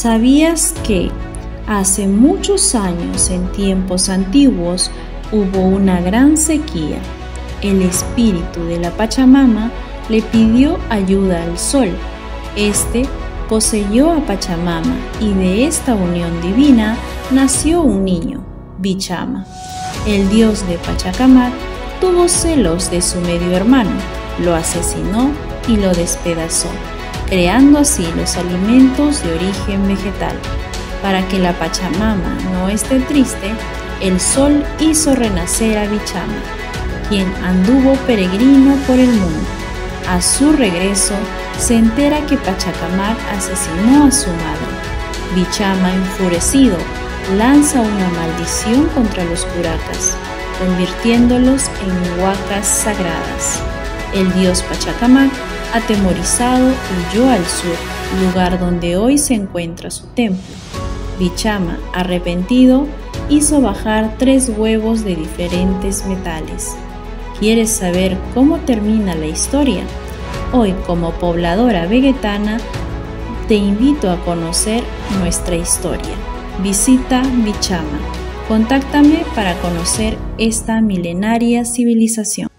¿Sabías que hace muchos años, en tiempos antiguos, hubo una gran sequía? El espíritu de la Pachamama le pidió ayuda al sol. Este poseyó a Pachamama y de esta unión divina nació un niño, Bichama. El dios de Pachacamac tuvo celos de su medio hermano, lo asesinó y lo despedazó, creando así los alimentos de origen vegetal. Para que la Pachamama no esté triste, el sol hizo renacer a Bichama, quien anduvo peregrino por el mundo. A su regreso, se entera que Pachacamac asesinó a su madre. Bichama, enfurecido, lanza una maldición contra los curacas, convirtiéndolos en huacas sagradas. El dios Pachacamac, atemorizado, huyó al sur, lugar donde hoy se encuentra su templo. Bichama, arrepentido, hizo bajar tres huevos de diferentes metales. ¿Quieres saber cómo termina la historia? Hoy, como pobladora vegetana, te invito a conocer nuestra historia. Visita Bichama. Contáctame para conocer esta milenaria civilización.